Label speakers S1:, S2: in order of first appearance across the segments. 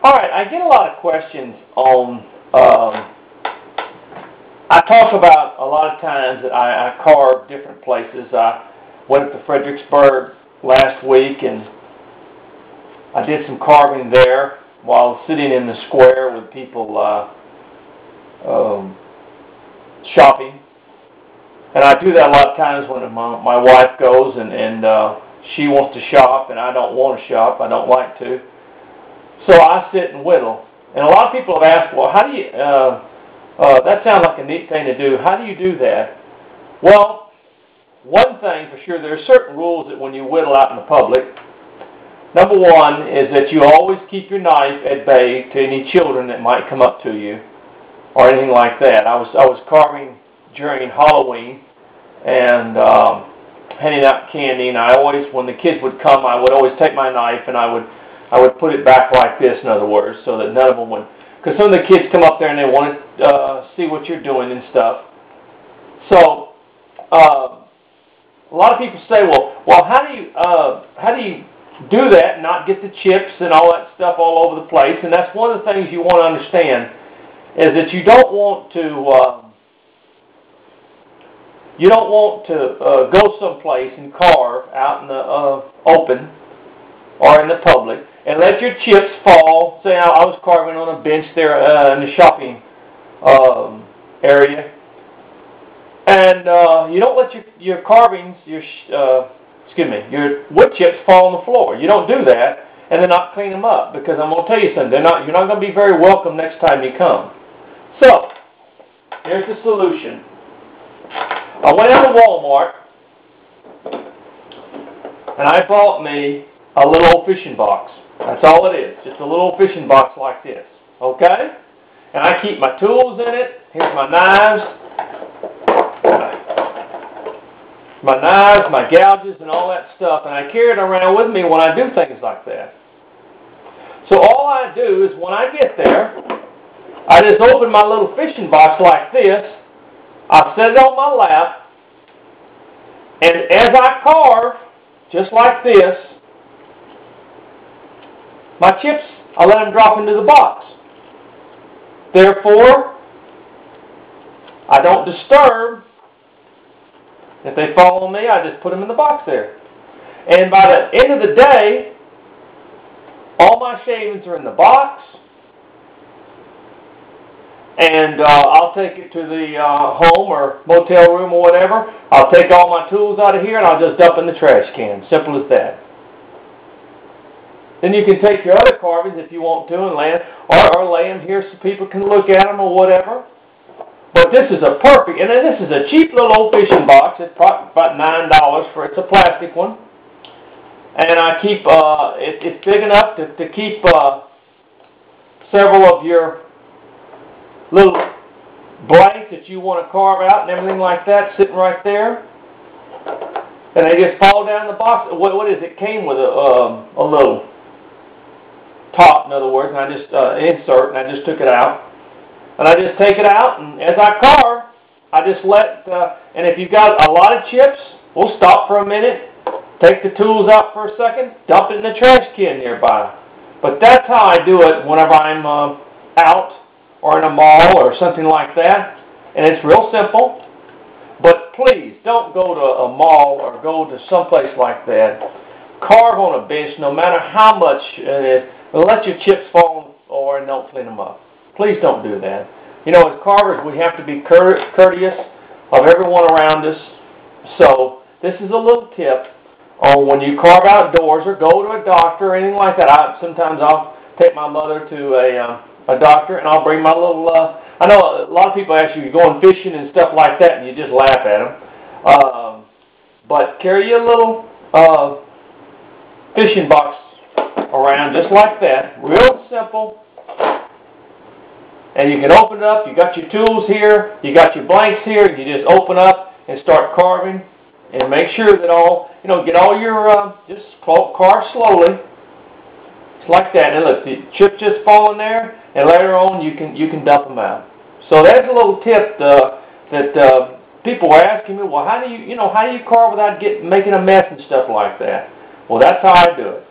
S1: All right, I get a lot of questions on. Um, I talk about a lot of times that I, I carve different places. I went up to Fredericksburg last week and I did some carving there while sitting in the square with people uh, um, shopping. And I do that a lot of times when my, my wife goes and, and uh, she wants to shop and I don't want to shop. I don't like to. So I sit and whittle. And a lot of people have asked, well, how do you, uh, uh, that sounds like a neat thing to do. How do you do that? Well, one thing for sure, there are certain rules that when you whittle out in the public, number one is that you always keep your knife at bay to any children that might come up to you or anything like that. I was, I was carving during Halloween and um, handing out candy, and I always, when the kids would come, I would always take my knife and I would I would put it back like this, in other words, so that none of them would. Because some of the kids come up there and they want to uh, see what you're doing and stuff. So uh, a lot of people say, well, well, how do you uh, how do you do that and not get the chips and all that stuff all over the place? And that's one of the things you want to understand is that you don't want to. Uh, you don't want to uh, go someplace and carve out in the uh, open or in the public and let your chips fall. Say I was carving on a bench there uh, in the shopping um, area, and uh, you don't let your your carvings, your uh, excuse me, your wood chips fall on the floor. You don't do that, and then not clean them up because I'm to tell you something. They're not. You're not going to be very welcome next time you come. So here's the solution. I went out to Walmart and I bought me a little fishing box. That's all it is. Just a little fishing box like this. Okay? And I keep my tools in it. Here's my knives. My knives, my gouges, and all that stuff. And I carry it around with me when I do things like that. So all I do is when I get there, I just open my little fishing box like this. I set it on my lap. And as I carve, just like this, my chips, I let them drop into the box. Therefore, I don't disturb. If they fall on me, I just put them in the box there. And by the end of the day, all my shavings are in the box. And uh, I'll take it to the uh, home or motel room or whatever. I'll take all my tools out of here and I'll just dump in the trash can. Simple as that. Then you can take your other carvings if you want to and lay or, or lay them here so people can look at them or whatever. But this is a perfect, and this is a cheap little old fishing box. It's about nine dollars for it's a plastic one, and I keep uh, it, it's big enough to, to keep uh, several of your little blanks that you want to carve out and everything like that sitting right there. And they just fall down the box. What, what is it? Came with a um, a little top, in other words, and I just uh, insert, and I just took it out. And I just take it out, and as I carve, I just let, uh, and if you've got a lot of chips, we'll stop for a minute, take the tools out for a second, dump it in the trash can nearby. But that's how I do it whenever I'm uh, out or in a mall or something like that. And it's real simple. But please, don't go to a mall or go to someplace like that. Carve on a bench, no matter how much and let your chips fall or don't clean them up. Please don't do that. You know, as carvers, we have to be courteous of everyone around us. So this is a little tip on when you carve outdoors or go to a doctor or anything like that. I, sometimes I'll take my mother to a uh, a doctor and I'll bring my little. Uh, I know a lot of people ask you, you're going fishing and stuff like that, and you just laugh at them. Um, but carry your little uh, fishing box around just like that, real simple. And you can open it up, you got your tools here, you got your blanks here, you just open up and start carving and make sure that all, you know, get all your, uh, just carve slowly. It's like that. And look, the chip just fall in there, and later on you can, you can dump them out. So that's a little tip uh, that uh, people were asking me, well, how do you, you know, how do you carve without getting, making a mess and stuff like that? Well, that's how I do it.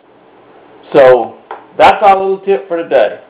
S1: So That's our little tip for today.